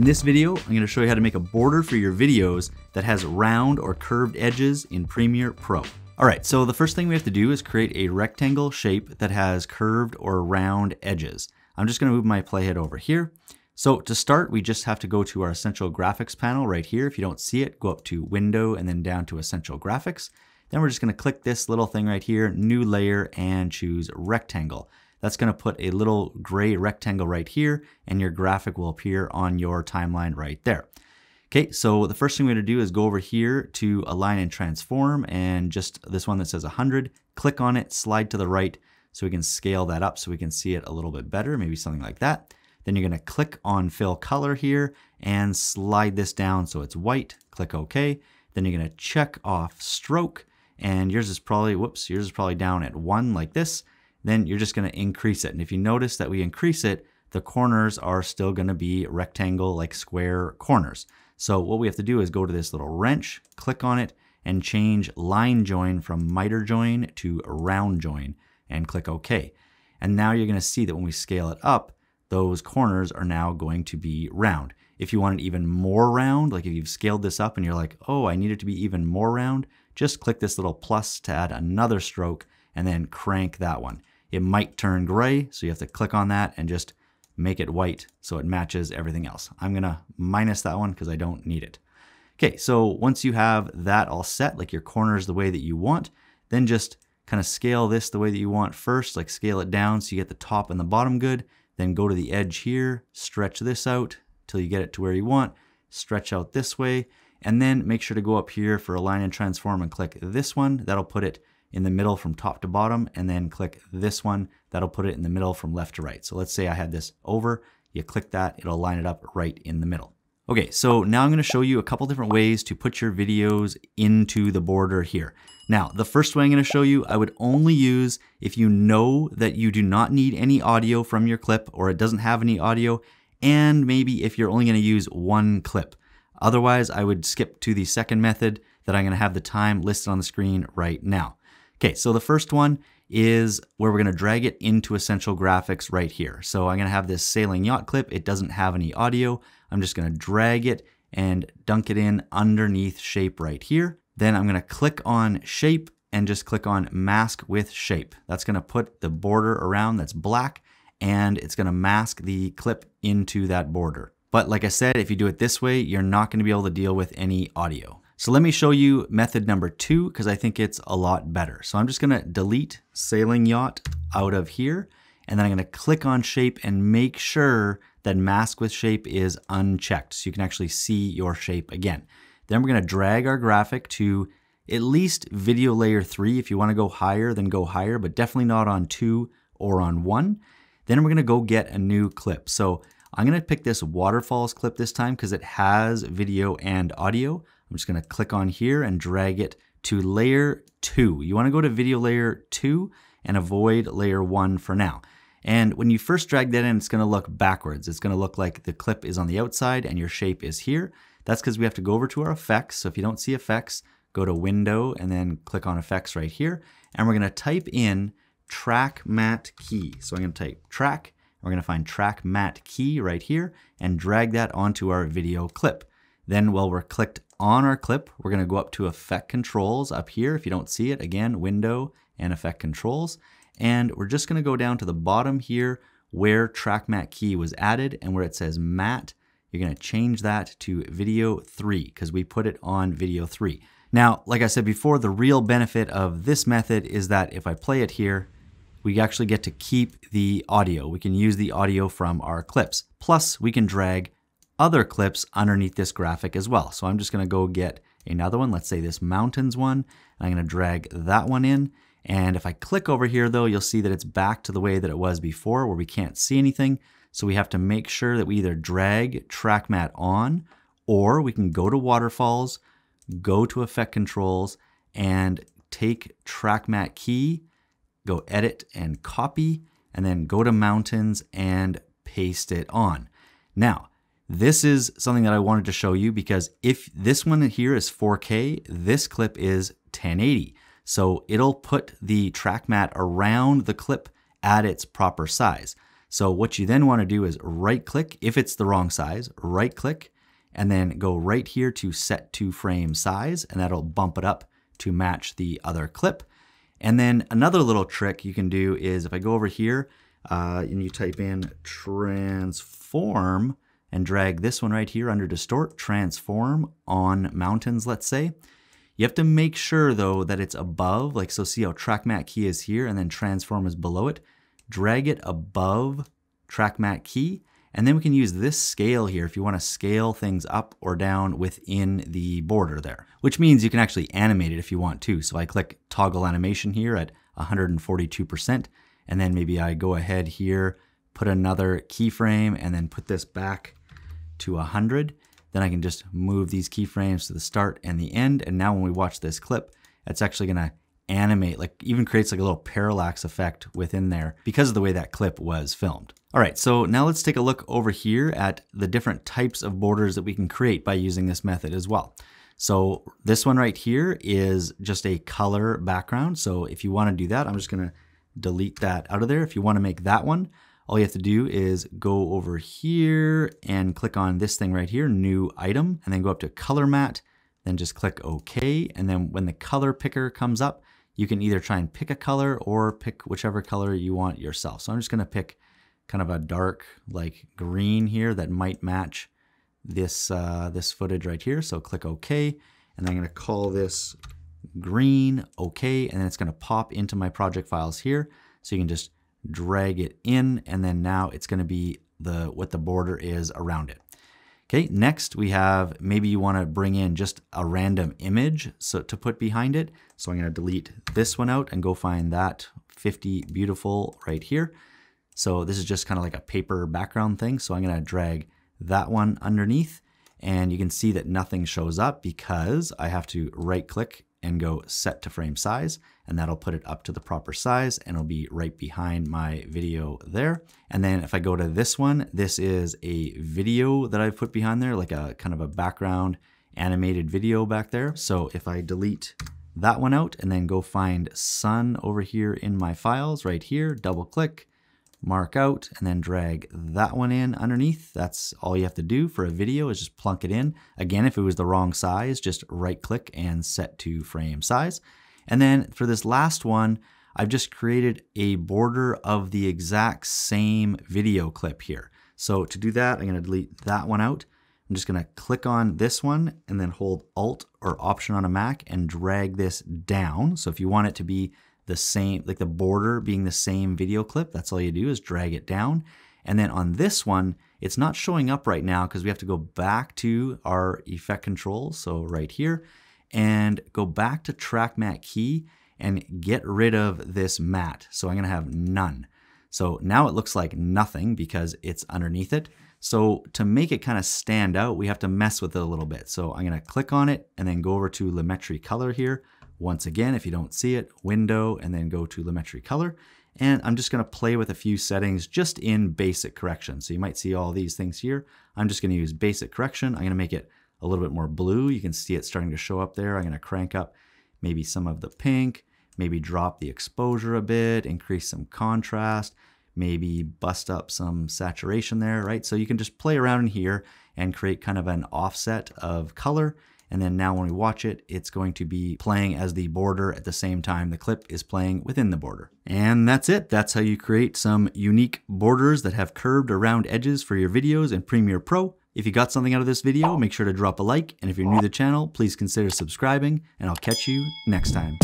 In this video, I'm going to show you how to make a border for your videos that has round or curved edges in Premiere Pro. Alright, so the first thing we have to do is create a rectangle shape that has curved or round edges. I'm just going to move my playhead over here. So to start, we just have to go to our Essential Graphics panel right here. If you don't see it, go up to Window and then down to Essential Graphics. Then we're just going to click this little thing right here, New Layer, and choose Rectangle. That's going to put a little gray rectangle right here, and your graphic will appear on your timeline right there. Okay, so the first thing we're going to do is go over here to Align and Transform, and just this one that says 100, click on it, slide to the right, so we can scale that up so we can see it a little bit better, maybe something like that. Then you're going to click on Fill Color here and slide this down so it's white. Click OK. Then you're going to check off Stroke, and yours is probably, whoops, yours is probably down at 1 like this then you're just going to increase it. And if you notice that we increase it, the corners are still going to be rectangle like square corners. So what we have to do is go to this little wrench, click on it, and change line join from miter join to round join and click OK. And now you're going to see that when we scale it up, those corners are now going to be round. If you want it even more round, like if you've scaled this up and you're like, oh, I need it to be even more round, just click this little plus to add another stroke and then crank that one. It might turn gray, so you have to click on that and just make it white so it matches everything else. I'm gonna minus that one because I don't need it. Okay, so once you have that all set, like your corners the way that you want, then just kind of scale this the way that you want first, like scale it down so you get the top and the bottom good, then go to the edge here, stretch this out till you get it to where you want, stretch out this way, and then make sure to go up here for align and transform and click this one. That'll put it in the middle from top to bottom and then click this one. That'll put it in the middle from left to right. So let's say I had this over, you click that, it'll line it up right in the middle. Okay, so now I'm gonna show you a couple different ways to put your videos into the border here. Now, the first way I'm gonna show you, I would only use if you know that you do not need any audio from your clip or it doesn't have any audio, and maybe if you're only gonna use one clip. Otherwise, I would skip to the second method that I'm gonna have the time listed on the screen right now. Okay, so the first one is where we're gonna drag it into Essential Graphics right here. So I'm gonna have this sailing yacht clip. It doesn't have any audio. I'm just gonna drag it and dunk it in underneath shape right here. Then I'm gonna click on shape and just click on mask with shape. That's gonna put the border around that's black and it's gonna mask the clip into that border. But like I said, if you do it this way, you're not gonna be able to deal with any audio. So let me show you method number two because I think it's a lot better. So I'm just gonna delete sailing yacht out of here and then I'm gonna click on shape and make sure that mask with shape is unchecked so you can actually see your shape again. Then we're gonna drag our graphic to at least video layer three. If you wanna go higher, then go higher, but definitely not on two or on one. Then we're gonna go get a new clip. So I'm gonna pick this waterfalls clip this time because it has video and audio. I'm just gonna click on here and drag it to layer two. You wanna go to video layer two and avoid layer one for now. And when you first drag that in, it's gonna look backwards. It's gonna look like the clip is on the outside and your shape is here. That's because we have to go over to our effects. So if you don't see effects, go to window and then click on effects right here. And we're gonna type in track matte key. So I'm gonna type track, we're gonna find track matte key right here and drag that onto our video clip. Then while we're clicked on our clip, we're gonna go up to effect controls up here. If you don't see it, again, window and effect controls. And we're just gonna go down to the bottom here where track matte key was added and where it says matte, you're gonna change that to video three because we put it on video three. Now, like I said before, the real benefit of this method is that if I play it here, we actually get to keep the audio. We can use the audio from our clips. Plus, we can drag other clips underneath this graphic as well. So I'm just gonna go get another one. Let's say this mountains one. I'm gonna drag that one in. And if I click over here though, you'll see that it's back to the way that it was before where we can't see anything. So we have to make sure that we either drag track matte on or we can go to waterfalls, go to effect controls and take track matte key, go edit and copy, and then go to mountains and paste it on. Now, this is something that I wanted to show you because if this one here is 4K, this clip is 1080. So it'll put the track matte around the clip at its proper size. So what you then want to do is right click, if it's the wrong size, right click, and then go right here to set to frame size, and that'll bump it up to match the other clip. And then another little trick you can do is if I go over here uh, and you type in transform and drag this one right here under distort, transform on mountains, let's say. You have to make sure though that it's above, like so see how track matte key is here and then transform is below it. Drag it above track matte key and then we can use this scale here if you want to scale things up or down within the border there, which means you can actually animate it if you want to. So I click toggle animation here at 142%, and then maybe I go ahead here, put another keyframe, and then put this back to 100. Then I can just move these keyframes to the start and the end. And now when we watch this clip, it's actually gonna animate, like even creates like a little parallax effect within there because of the way that clip was filmed. All right, so now let's take a look over here at the different types of borders that we can create by using this method as well. So this one right here is just a color background. So if you wanna do that, I'm just gonna delete that out of there. If you wanna make that one, all you have to do is go over here and click on this thing right here, new item, and then go up to color matte, then just click OK. And then when the color picker comes up, you can either try and pick a color or pick whichever color you want yourself. So I'm just gonna pick kind of a dark like green here that might match this, uh, this footage right here. So click OK, and I'm gonna call this green, OK, and then it's gonna pop into my project files here. So you can just drag it in, and then now it's gonna be the what the border is around it. Okay, next we have, maybe you wanna bring in just a random image so to put behind it. So I'm gonna delete this one out and go find that 50 beautiful right here. So this is just kind of like a paper background thing. So I'm gonna drag that one underneath and you can see that nothing shows up because I have to right click and go set to frame size and that'll put it up to the proper size and it'll be right behind my video there. And then if I go to this one, this is a video that I've put behind there, like a kind of a background animated video back there. So if I delete that one out and then go find sun over here in my files right here, double click, mark out, and then drag that one in underneath. That's all you have to do for a video is just plunk it in. Again, if it was the wrong size, just right click and set to frame size. And then for this last one, I've just created a border of the exact same video clip here. So to do that, I'm gonna delete that one out. I'm just gonna click on this one and then hold Alt or Option on a Mac and drag this down. So if you want it to be the same, like the border being the same video clip, that's all you do is drag it down. And then on this one, it's not showing up right now because we have to go back to our effect controls. So right here and go back to track matte key and get rid of this matte. So I'm gonna have none. So now it looks like nothing because it's underneath it. So to make it kind of stand out, we have to mess with it a little bit. So I'm gonna click on it and then go over to Lumetri Color here. Once again, if you don't see it, Window, and then go to Lumetri Color. And I'm just gonna play with a few settings just in basic correction. So you might see all these things here. I'm just gonna use basic correction. I'm gonna make it a little bit more blue. You can see it starting to show up there. I'm gonna crank up maybe some of the pink, maybe drop the exposure a bit, increase some contrast, maybe bust up some saturation there, right? So you can just play around in here and create kind of an offset of color. And then now when we watch it, it's going to be playing as the border at the same time the clip is playing within the border. And that's it. That's how you create some unique borders that have curved or round edges for your videos in Premiere Pro. If you got something out of this video, make sure to drop a like. And if you're new to the channel, please consider subscribing and I'll catch you next time.